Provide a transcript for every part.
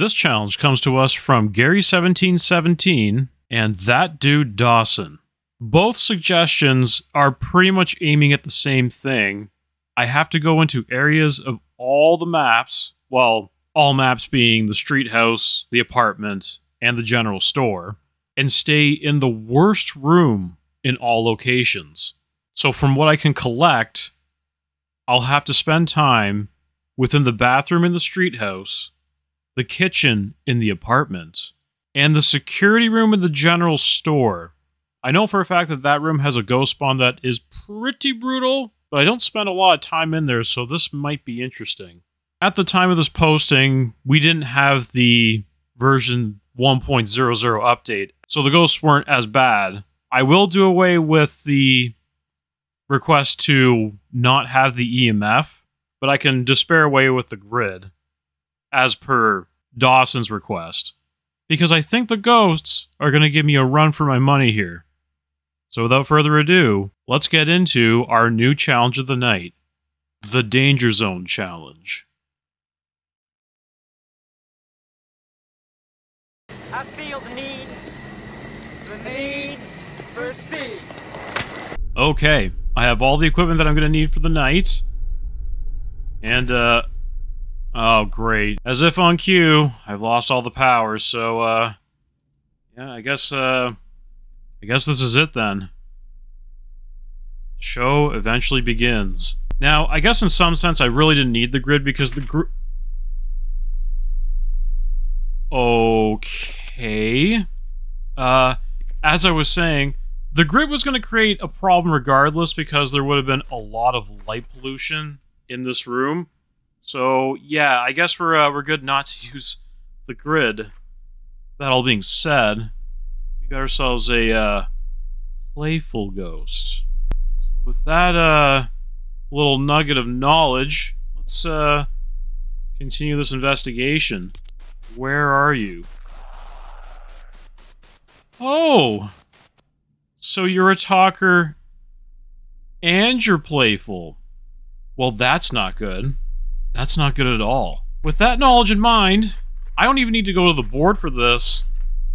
This challenge comes to us from Gary1717 and that dude Dawson. Both suggestions are pretty much aiming at the same thing. I have to go into areas of all the maps, well, all maps being the street house, the apartment, and the general store, and stay in the worst room in all locations. So, from what I can collect, I'll have to spend time within the bathroom in the street house, the kitchen in the apartment, and the security room in the general store. I know for a fact that that room has a ghost spawn that is pretty brutal, but I don't spend a lot of time in there, so this might be interesting. At the time of this posting, we didn't have the version 1.00 update, so the ghosts weren't as bad. I will do away with the request to not have the EMF, but I can despair away with the grid as per Dawson's request. Because I think the ghosts are going to give me a run for my money here. So without further ado, let's get into our new challenge of the night the Danger Zone Challenge. I feel the need, the need for speed. Okay, I have all the equipment that I'm going to need for the night. And, uh... Oh, great. As if on cue, I've lost all the powers, so, uh... Yeah, I guess, uh... I guess this is it, then. Show eventually begins. Now, I guess in some sense I really didn't need the grid because the grid... Okay... Uh, as I was saying, the grid was going to create a problem regardless because there would have been a lot of light pollution in this room. So, yeah, I guess we're, uh, we're good not to use the grid. That all being said, we got ourselves a uh, playful ghost. So with that uh, little nugget of knowledge, let's uh, continue this investigation. Where are you? Oh! So you're a talker and you're playful. Well, that's not good. That's not good at all. With that knowledge in mind, I don't even need to go to the board for this.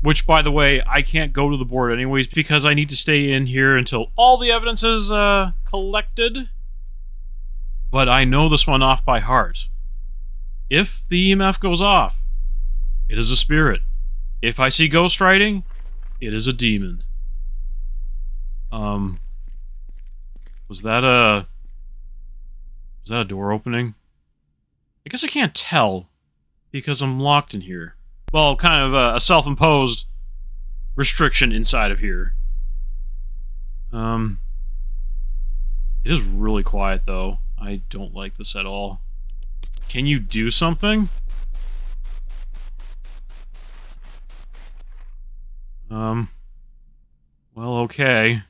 Which, by the way, I can't go to the board anyways because I need to stay in here until all the evidence is uh, collected. But I know this one off by heart. If the EMF goes off, it is a spirit. If I see ghost writing, it is a demon. Um, was that a was that a door opening? I guess I can't tell because I'm locked in here. Well, kind of a, a self-imposed restriction inside of here. Um, it is really quiet though. I don't like this at all. Can you do something? Um, well, okay.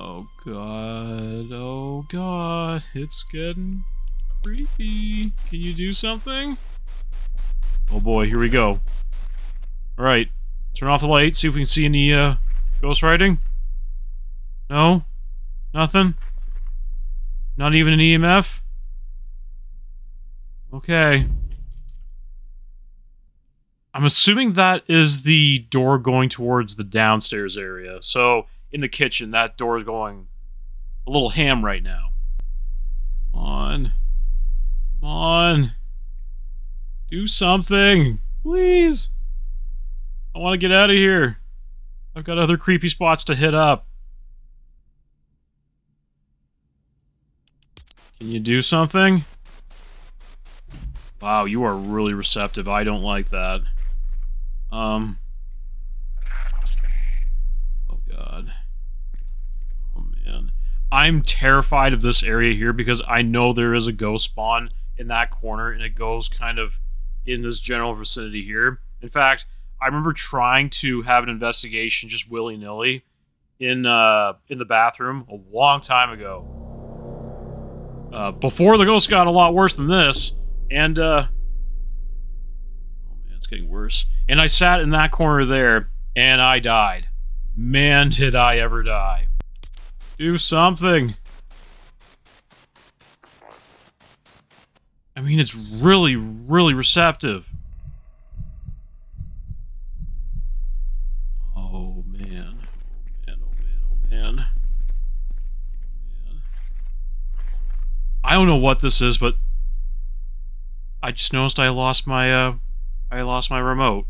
Oh god, oh god, it's getting creepy. Can you do something? Oh boy, here we go. Alright, turn off the light, see if we can see any uh, ghost writing. No? Nothing? Not even an EMF? Okay. I'm assuming that is the door going towards the downstairs area. So, in the kitchen, that door is going a little ham right now. Come on. Come on. Do something. Please. I want to get out of here. I've got other creepy spots to hit up. Can you do something? Wow, you are really receptive. I don't like that. Um. Oh, God. I'm terrified of this area here because I know there is a ghost spawn in that corner and it goes kind of in this general vicinity here. In fact, I remember trying to have an investigation just willy-nilly in uh, in the bathroom a long time ago. Uh, before the ghost got a lot worse than this, and uh, oh man, it's getting worse. And I sat in that corner there, and I died. Man, did I ever die. Do something. I mean, it's really, really receptive. Oh, man. Oh, man, oh, man, oh, man. Man. I don't know what this is, but I just noticed I lost my, uh, I lost my remote.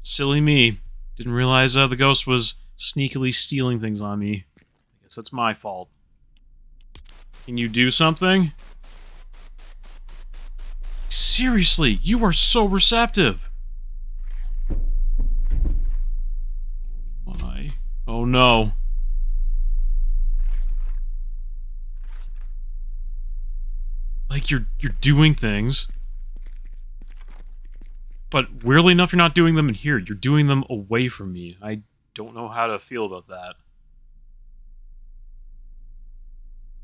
Silly me. Didn't realize uh, the ghost was sneakily stealing things on me. I guess that's my fault. Can you do something? Seriously, you are so receptive. Oh my. Oh no. Like you're you're doing things. But weirdly enough, you're not doing them in here. You're doing them away from me. I don't know how to feel about that.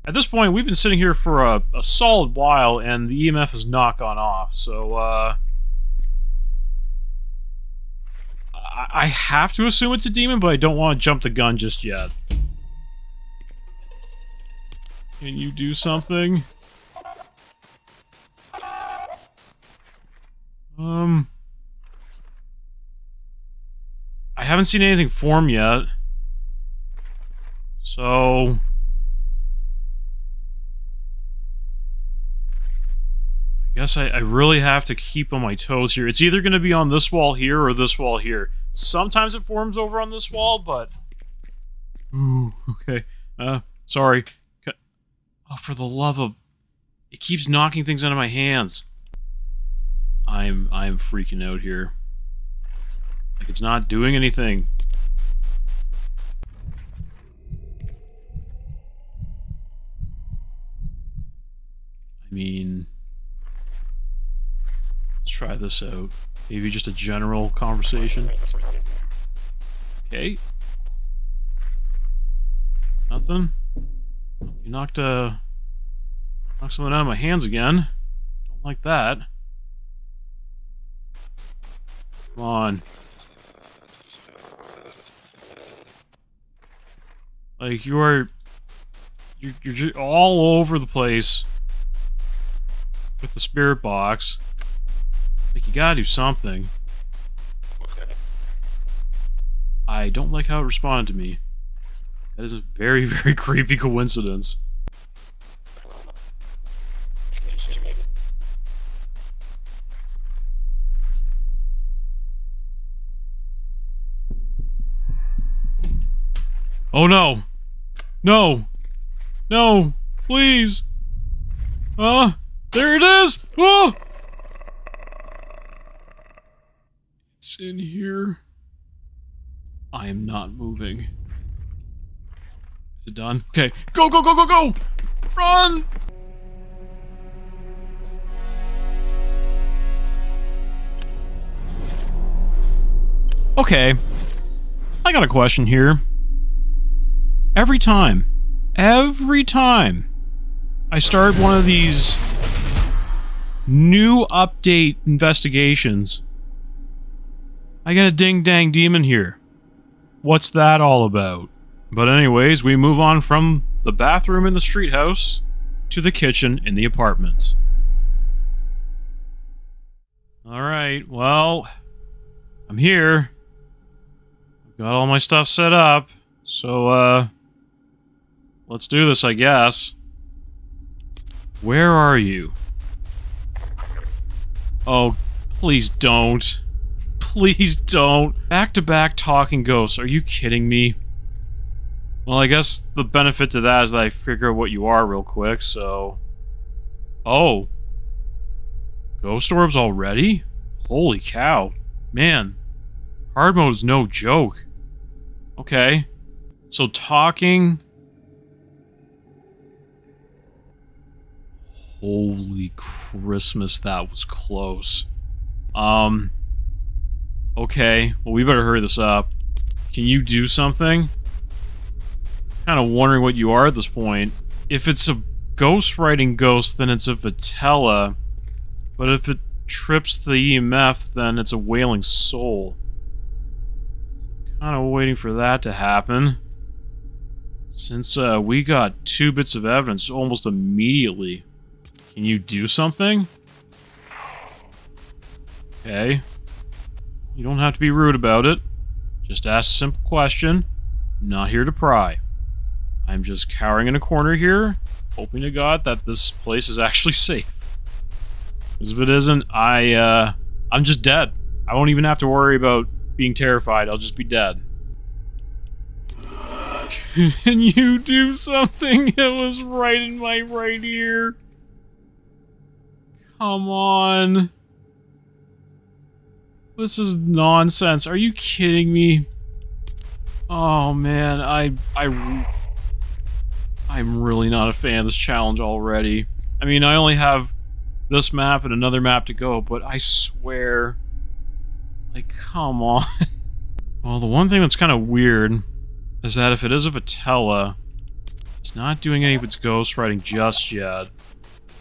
At this point, we've been sitting here for a, a solid while, and the EMF has not gone off, so, uh... I, I have to assume it's a demon, but I don't want to jump the gun just yet. Can you do something? Um... I haven't seen anything form yet. So... I guess I, I really have to keep on my toes here. It's either going to be on this wall here or this wall here. Sometimes it forms over on this wall, but... Ooh, okay. Uh, sorry. Oh, for the love of... It keeps knocking things out of my hands. I'm I'm freaking out here. Like it's not doing anything. I mean, let's try this out. Maybe just a general conversation. Okay. Nothing. You knocked uh knocked someone out of my hands again. Don't like that. Come on. Like you are, you're, you're just all over the place with the spirit box. Like you gotta do something. I don't like how it responded to me. That is a very, very creepy coincidence. Oh no! No! No! Please! Ah! Uh, there it is! Oh! It's in here. I am not moving. Is it done? Okay. Go, go, go, go, go! Run! Okay. I got a question here. Every time, every time I start one of these new update investigations, I get a ding-dang demon here. What's that all about? But anyways, we move on from the bathroom in the street house to the kitchen in the apartment. Alright, well, I'm here. I've got all my stuff set up, so, uh, Let's do this, I guess. Where are you? Oh, please don't. Please don't. Back-to-back -back talking ghosts. Are you kidding me? Well, I guess the benefit to that is that I figure out what you are real quick, so... Oh. Ghost orbs already? Holy cow. Man. Hard mode is no joke. Okay. So talking Holy Christmas, that was close. Um, okay, well, we better hurry this up. Can you do something? Kind of wondering what you are at this point. If it's a ghost writing ghost, then it's a Vitella. But if it trips the EMF, then it's a wailing soul. Kind of waiting for that to happen. Since uh, we got two bits of evidence almost immediately Can you do something? Okay. You don't have to be rude about it. Just ask a simple question. I'm not here to pry. I'm just cowering in a corner here, hoping to God that this place is actually safe. Because if it isn't, I, uh, I'm just dead. I won't even have to worry about being terrified. I'll just be dead. Can you do something? It was right in my right ear. Come on. This is nonsense. Are you kidding me? Oh man, I I I'm really not a fan of this challenge already. I mean, I only have this map and another map to go, but I swear like come on. well, the one thing that's kind of weird is that if it is a Vitella, it's not doing any of its ghost writing just yet.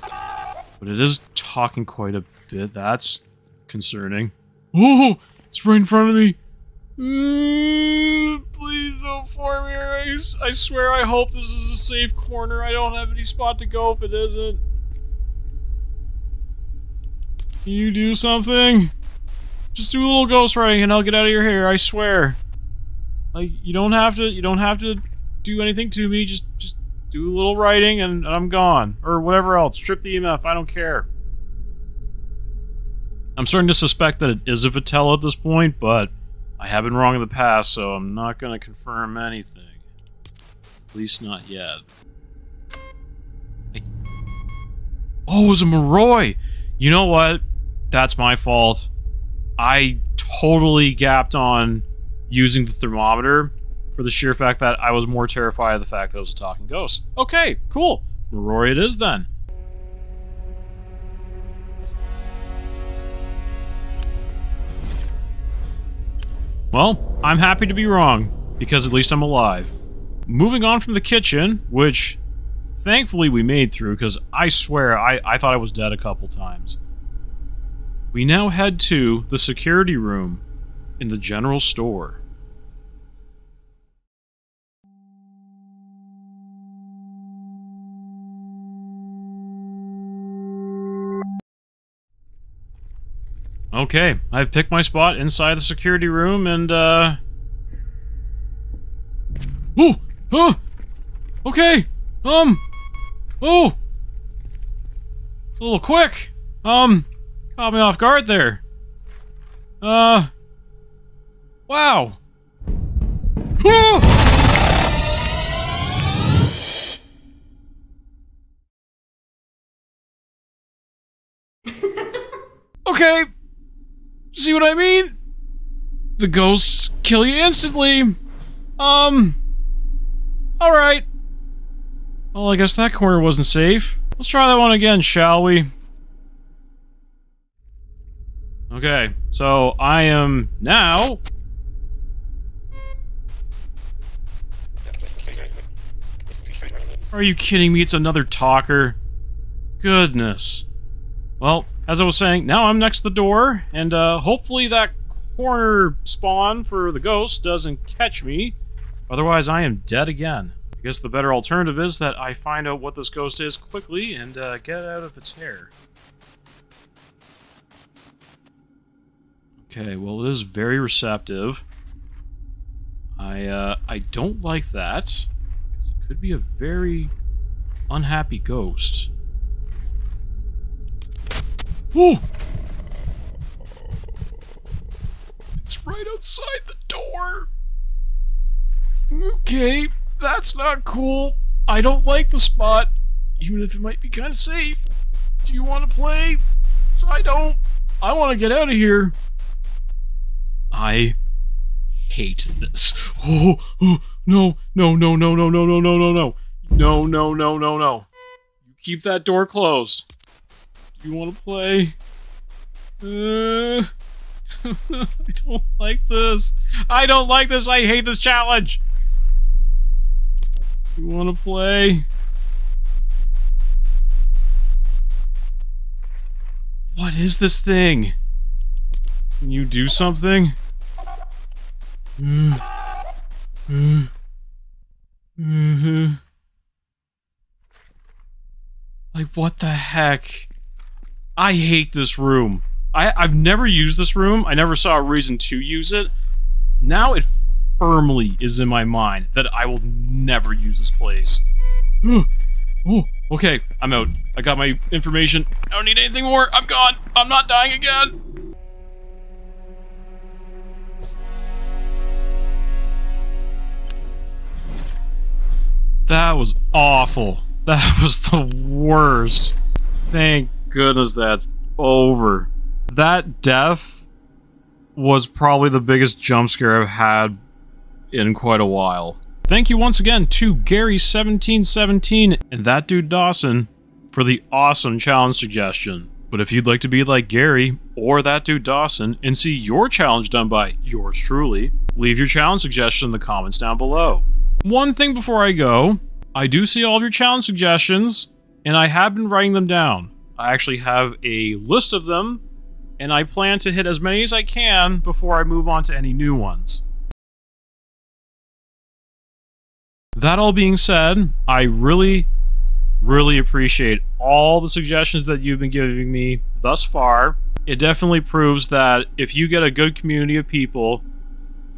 But it is talking quite a bit. That's concerning. Oh, it's right in front of me. Uh, please don't form me. I, I swear I hope this is a safe corner. I don't have any spot to go if it isn't. Can you do something? Just do a little ghost writing and I'll get out of your hair, I swear. Like, you don't have to, you don't have to do anything to me, just, just do a little writing and, and I'm gone. Or whatever else. Strip the EMF, I don't care. I'm starting to suspect that it is a Vitello at this point, but I have been wrong in the past, so I'm not going to confirm anything. At least not yet. I... Oh, it was a Moroi! You know what? That's my fault. I totally gapped on using the thermometer for the sheer fact that I was more terrified of the fact that it was a talking ghost. Okay, cool. Moroi it is then. Well, I'm happy to be wrong, because at least I'm alive. Moving on from the kitchen, which thankfully we made through, because I swear I, I thought I was dead a couple times. We now head to the security room in the general store. Okay, I've picked my spot inside the security room and, uh... Oh! Oh! Okay! Um... Oh! It's a little quick! Um... Caught me off guard there. Uh... Wow! See what I mean? The ghosts kill you instantly. Um. Alright. Well, I guess that corner wasn't safe. Let's try that one again, shall we? Okay, so I am now... Are you kidding me? It's another talker. Goodness. Well, as I was saying, now I'm next to the door, and uh, hopefully that corner spawn for the ghost doesn't catch me. Otherwise, I am dead again. I guess the better alternative is that I find out what this ghost is quickly and uh, get out of its hair. Okay, well, it is very receptive. I, uh, I don't like that. It could be a very unhappy ghost. Oh! It's right outside the door. Okay, that's not cool. I don't like the spot, even if it might be kind of safe. Do you want to play? I don't. I want to get out of here. I hate this. Oh, oh, no, no, no, no, no, no, no, no, no, no. No, no, no, no, keep that door closed. You want to play? Uh, I don't like this. I don't like this. I hate this challenge. You want to play? What is this thing? Can you do something? Uh, uh, uh, like, Like, what the heck? I hate this room. I, I've never used this room. I never saw a reason to use it. Now it firmly is in my mind that I will never use this place. Oh, okay, I'm out. I got my information. I don't need anything more. I'm gone. I'm not dying again. That was awful. That was the worst. Thank goodness that's over. That death was probably the biggest jump scare I've had in quite a while. Thank you once again to Gary1717 and that dude Dawson for the awesome challenge suggestion. But if you'd like to be like Gary or that dude Dawson and see your challenge done by yours truly, leave your challenge suggestion in the comments down below. One thing before I go, I do see all of your challenge suggestions, and I have been writing them down. I actually have a list of them, and I plan to hit as many as I can before I move on to any new ones. That all being said, I really, really appreciate all the suggestions that you've been giving me thus far. It definitely proves that if you get a good community of people,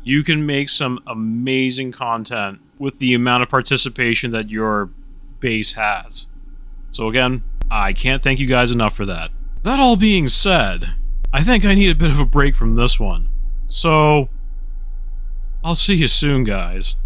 you can make some amazing content with the amount of participation that your base has. So again, I can't thank you guys enough for that. That all being said, I think I need a bit of a break from this one. So, I'll see you soon, guys.